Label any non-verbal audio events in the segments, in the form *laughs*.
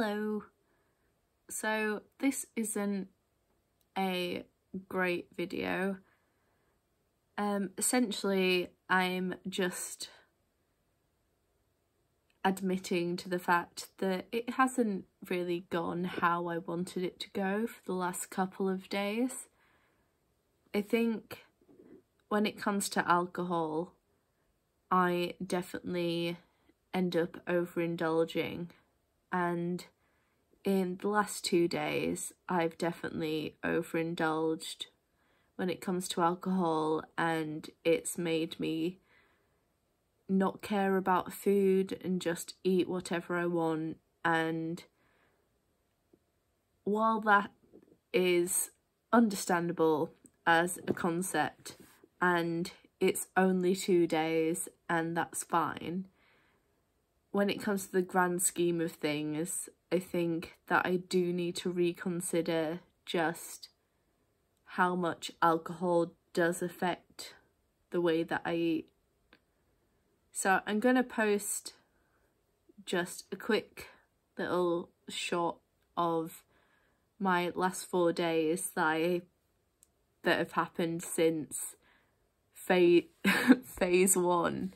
Hello. So this isn't a great video. Um, essentially, I'm just admitting to the fact that it hasn't really gone how I wanted it to go for the last couple of days. I think when it comes to alcohol, I definitely end up overindulging and in the last two days I've definitely overindulged when it comes to alcohol and it's made me not care about food and just eat whatever I want. And while that is understandable as a concept and it's only two days and that's fine when it comes to the grand scheme of things, I think that I do need to reconsider just how much alcohol does affect the way that I eat. So I'm going to post just a quick little shot of my last four days that I that have happened since phase *laughs* phase one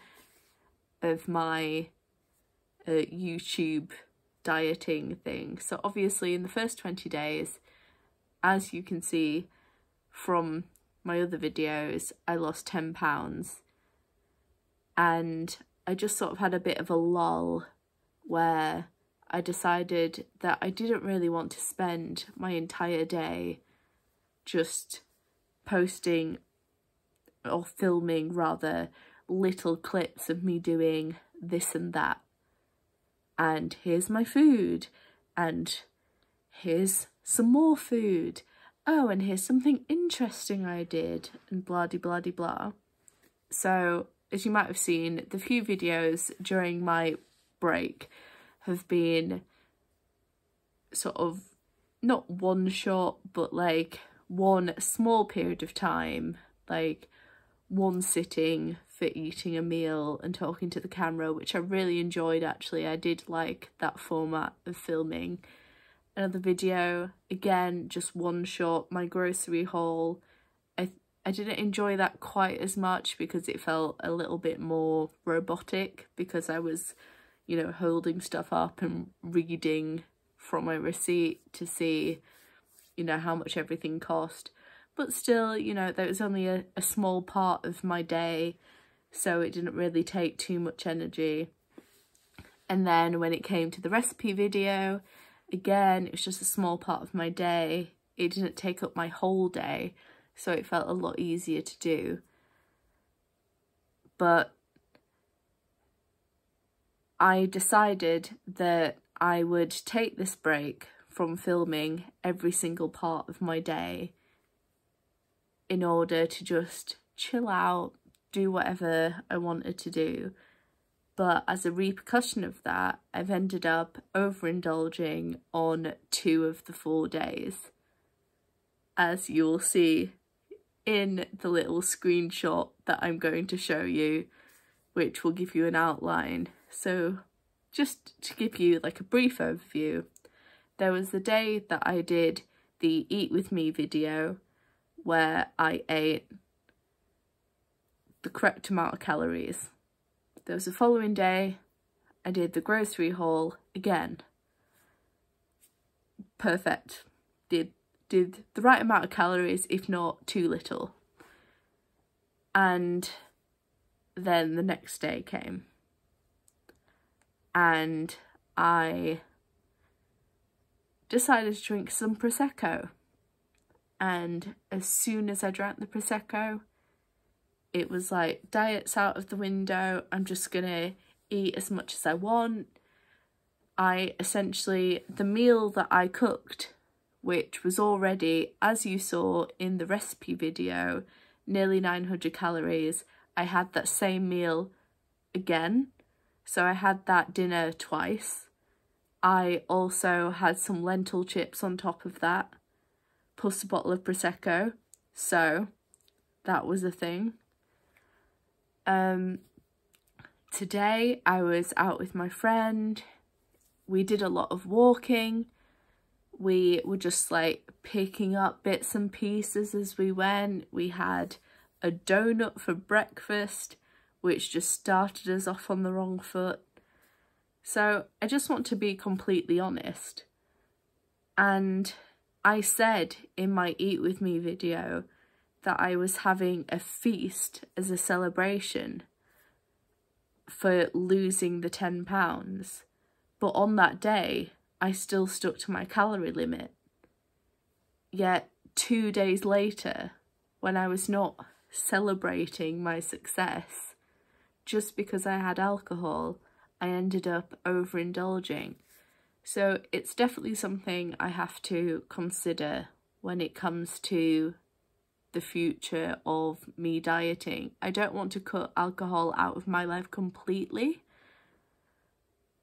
of my a YouTube dieting thing. So obviously in the first 20 days, as you can see from my other videos, I lost 10 pounds and I just sort of had a bit of a lull where I decided that I didn't really want to spend my entire day just posting or filming rather little clips of me doing this and that and here's my food and here's some more food. Oh and here's something interesting I did and blah de blah de blah. So as you might have seen the few videos during my break have been sort of not one shot but like one small period of time like one sitting for eating a meal and talking to the camera, which I really enjoyed actually. I did like that format of filming. Another video, again, just one shot, my grocery haul. I, I didn't enjoy that quite as much because it felt a little bit more robotic because I was, you know, holding stuff up and reading from my receipt to see, you know, how much everything cost but still, you know, that was only a, a small part of my day, so it didn't really take too much energy. And then when it came to the recipe video, again, it was just a small part of my day. It didn't take up my whole day, so it felt a lot easier to do. But I decided that I would take this break from filming every single part of my day in order to just chill out, do whatever I wanted to do. But as a repercussion of that, I've ended up overindulging on two of the four days. As you'll see in the little screenshot that I'm going to show you, which will give you an outline. So just to give you like a brief overview, there was the day that I did the Eat With Me video where I ate the correct amount of calories. There was the following day, I did the grocery haul again. Perfect. Did did the right amount of calories, if not too little. And then the next day came. And I decided to drink some Prosecco and as soon as I drank the Prosecco, it was like, diet's out of the window, I'm just gonna eat as much as I want. I essentially, the meal that I cooked, which was already, as you saw in the recipe video, nearly 900 calories, I had that same meal again. So I had that dinner twice. I also had some lentil chips on top of that plus a bottle of Prosecco. So that was a thing. Um, today I was out with my friend. we did a lot of walking. We were just like picking up bits and pieces as we went. We had a donut for breakfast, which just started us off on the wrong foot. So I just want to be completely honest. And I said in my Eat With Me video that I was having a feast as a celebration for losing the £10. But on that day, I still stuck to my calorie limit. Yet two days later, when I was not celebrating my success, just because I had alcohol, I ended up overindulging. So it's definitely something I have to consider when it comes to the future of me dieting. I don't want to cut alcohol out of my life completely.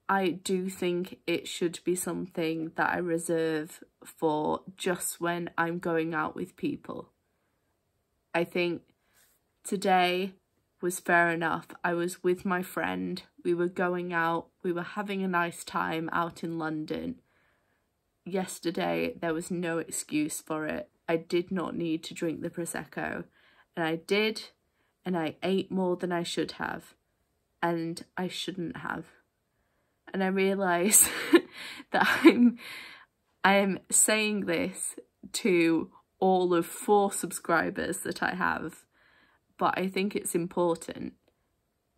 I do think it should be something that I reserve for just when I'm going out with people. I think today was fair enough. I was with my friend, we were going out, we were having a nice time out in London. Yesterday, there was no excuse for it. I did not need to drink the Prosecco. And I did, and I ate more than I should have. And I shouldn't have. And I realise *laughs* that I'm, I'm saying this to all of four subscribers that I have but I think it's important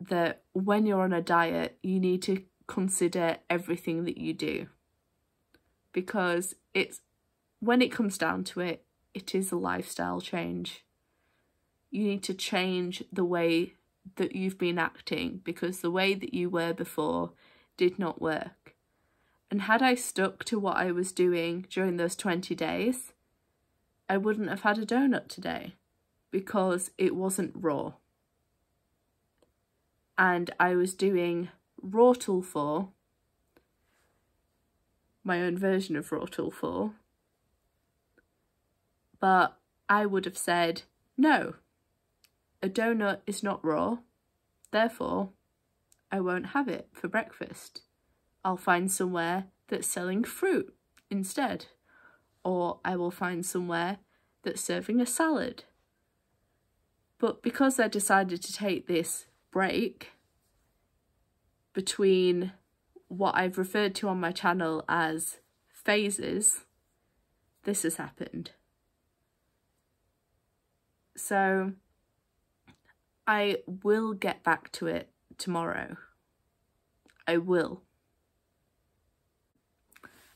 that when you're on a diet, you need to consider everything that you do because it's when it comes down to it, it is a lifestyle change. You need to change the way that you've been acting because the way that you were before did not work. And had I stuck to what I was doing during those 20 days, I wouldn't have had a donut today because it wasn't raw. And I was doing Raw Till 4, my own version of Raw Till 4, but I would have said, no, a donut is not raw, therefore I won't have it for breakfast. I'll find somewhere that's selling fruit instead, or I will find somewhere that's serving a salad but because I decided to take this break between what I've referred to on my channel as phases, this has happened. So I will get back to it tomorrow. I will.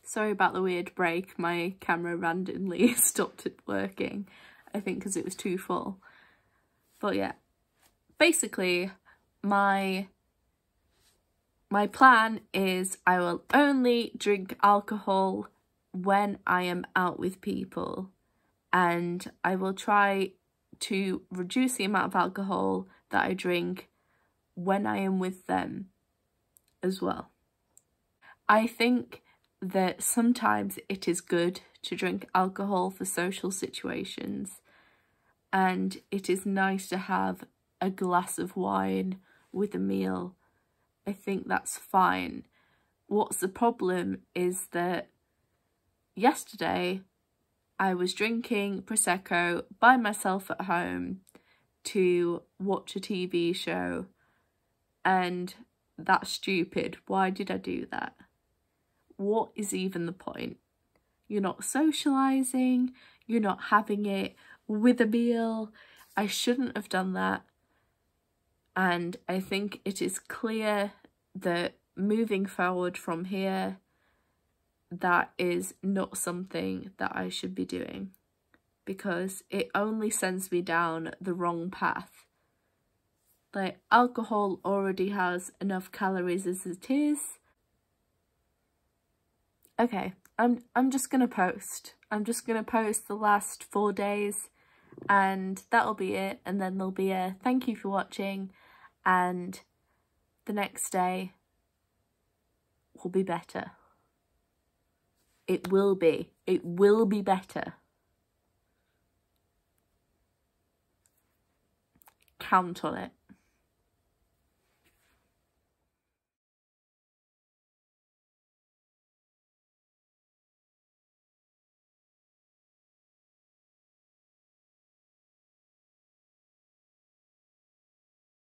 Sorry about the weird break. My camera randomly *laughs* stopped working, I think because it was too full. But yeah, basically my my plan is I will only drink alcohol when I am out with people and I will try to reduce the amount of alcohol that I drink when I am with them as well. I think that sometimes it is good to drink alcohol for social situations and it is nice to have a glass of wine with a meal. I think that's fine. What's the problem is that yesterday I was drinking Prosecco by myself at home to watch a TV show and that's stupid. Why did I do that? What is even the point? You're not socialising, you're not having it with a meal. I shouldn't have done that. And I think it is clear that moving forward from here, that is not something that I should be doing because it only sends me down the wrong path. Like alcohol already has enough calories as it is. Okay, I'm I'm just gonna post. I'm just gonna post the last four days and that'll be it and then there'll be a thank you for watching and the next day will be better. It will be. It will be better. Count on it.